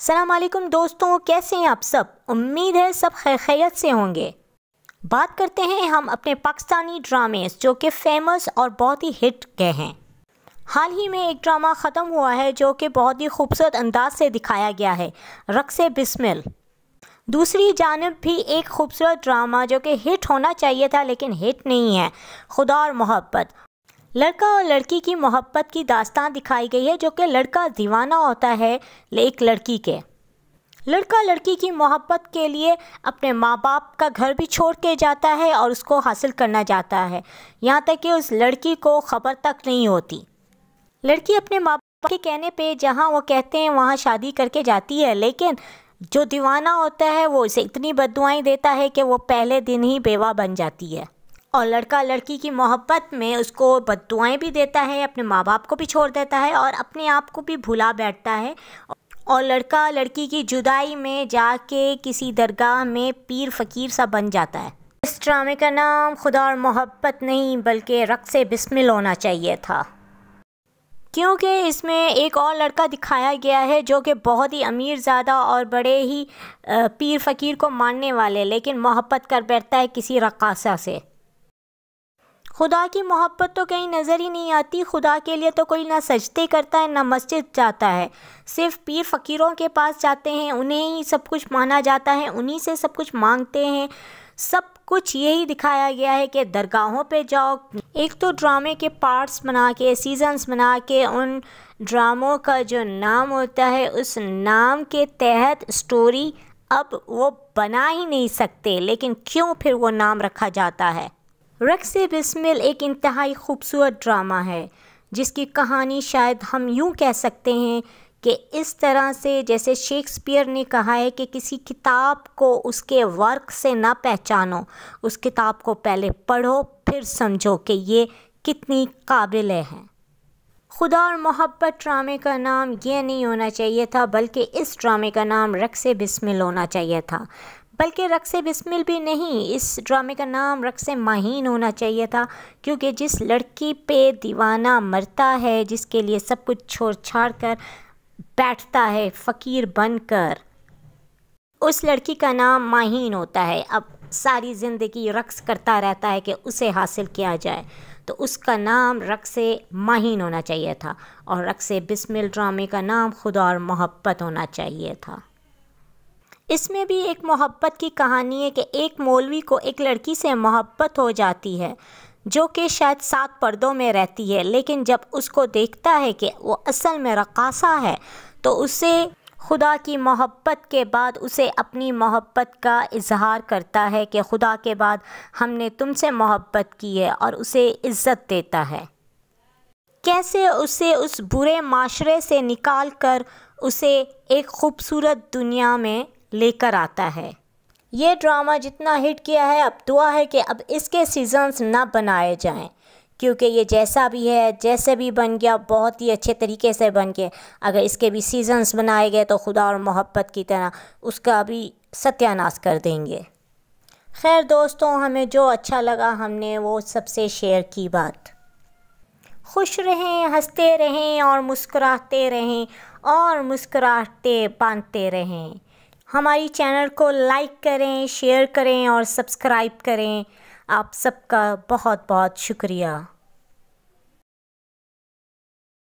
सलामकुम दोस्तों, कैसे हैं आप सब? उम्मीद है सब खैरियत से होंगे। बात करते हैं हम अपने पाकिस्तानी ड्रामेस, जो कि फ़ेमस और बहुत ही हिट गए हैं। हाल ही में एक ड्रामा ख़त्म हुआ है, जो कि बहुत ही खूबसूरत अंदाज से दिखाया गया है, रक्स बिस्मिल। दूसरी जानब भी एक खूबसूरत ड्रामा, जो कि हिट होना चाहिए था, लेकिन हिट नहीं है। खुदा और मोहब्बत। लड़का और लड़की की मोहब्बत की दास्तान दिखाई गई है, जो कि लड़का दीवाना होता है एक लड़की के। लड़का लड़की की मोहब्बत के लिए अपने माँ बाप का घर भी छोड़ के जाता है और उसको हासिल करना चाहता है। यहाँ तक कि उस लड़की को ख़बर तक नहीं होती। लड़की अपने माँ बाप के कहने पे जहाँ वो कहते हैं, वहाँ शादी करके जाती है, लेकिन जो दीवाना होता है, वो उसे इतनी बदुआएँ देता है कि वो पहले दिन ही बेवा बन जाती है। और लड़का लड़की की मोहब्बत में उसको बदुआएँ भी देता है, अपने माँ बाप को भी छोड़ देता है और अपने आप को भी भुला बैठता है। और लड़का लड़की की जुदाई में जाके किसी दरगाह में पीर फ़कीर सा बन जाता है। इस ड्रामे का नाम खुदा और मोहब्बत नहीं, बल्कि रक्स बिस्मिल होना चाहिए था। क्योंकि इसमें एक और लड़का दिखाया गया है जो कि बहुत ही अमीर ज़्यादा और बड़े ही पीर फ़कीर को मानने वाले, लेकिन मोहब्बत कर बैठता है किसी रक्कासा से। खुदा की मोहब्बत तो कहीं नज़र ही नहीं आती। खुदा के लिए तो कोई ना सजते करता है, ना मस्जिद जाता है। सिर्फ़ पीर फ़कीरों के पास जाते हैं, उन्हें ही सब कुछ माना जाता है, उन्हीं से सब कुछ मांगते हैं। सब कुछ यही दिखाया गया है कि दरगाहों पे जाओ। एक तो ड्रामे के पार्ट्स बना के सीजन्स बना के, उन ड्रामों का जो नाम होता है, उस नाम के तहत स्टोरी अब वो बना ही नहीं सकते। लेकिन क्यों फिर वो नाम रखा जाता है? रक्स बिस्मिल एक इंतहाई खूबसूरत ड्रामा है, जिसकी कहानी शायद हम यूँ कह सकते हैं कि इस तरह से जैसे शेक्सपियर ने कहा है कि किसी किताब को उसके वर्क से ना पहचानो, उस किताब को पहले पढ़ो, फिर समझो कि ये कितनी काबिल है। खुदा और मोहब्बत ड्रामे का नाम ये नहीं होना चाहिए था, बल्कि इस ड्रामे का नाम रक्स बिस्मिल होना चाहिए था। बल्कि रक्स बिस्मिल भी नहीं, इस ड्रामे का नाम रक्स माहीन होना चाहिए था, क्योंकि जिस लड़की पे दीवाना मरता है, जिसके लिए सब कुछ छोड़ छाड़ कर बैठता है, फ़कीर बनकर, उस लड़की का नाम माहीन होता है। अब सारी ज़िंदगी रक्स करता रहता है कि उसे हासिल किया जाए। तो उसका नाम रक्स माहीन होना चाहिए था, और रक्स बिस्मिल ड्रामे का नाम खुदा और मोहब्बत होना चाहिए था। इसमें भी एक मोहब्बत की कहानी है कि एक मौलवी को एक लड़की से मोहब्बत हो जाती है, जो कि शायद सात पर्दों में रहती है, लेकिन जब उसको देखता है कि वो असल में रकासा है तो उसे खुदा की मोहब्बत के बाद उसे अपनी मोहब्बत का इजहार करता है कि खुदा के बाद हमने तुमसे मोहब्बत की है और उसे इज़्ज़त देता है। कैसे उसे उस बुरे माशरे से निकाल कर उसे एक ख़ूबसूरत दुनिया में लेकर आता है। ये ड्रामा जितना हिट किया है, अब दुआ है कि अब इसके सीजन्स ना बनाए जाएँ, क्योंकि ये जैसा भी है, जैसे भी बन गया, बहुत ही अच्छे तरीके से बन के अगर इसके भी सीजन्स बनाए गए तो खुदा और मोहब्बत की तरह उसका भी सत्यानाश कर देंगे। खैर दोस्तों, हमें जो अच्छा लगा, हमने वो सबसे शेयर की बात। खुश रहें, हँसते रहें और मुस्कुराते रहें और मुस्कुराते, बांधते रहें। हमारी चैनल को लाइक करें, शेयर करें और सब्सक्राइब करें। आप सबका बहुत बहुत शुक्रिया।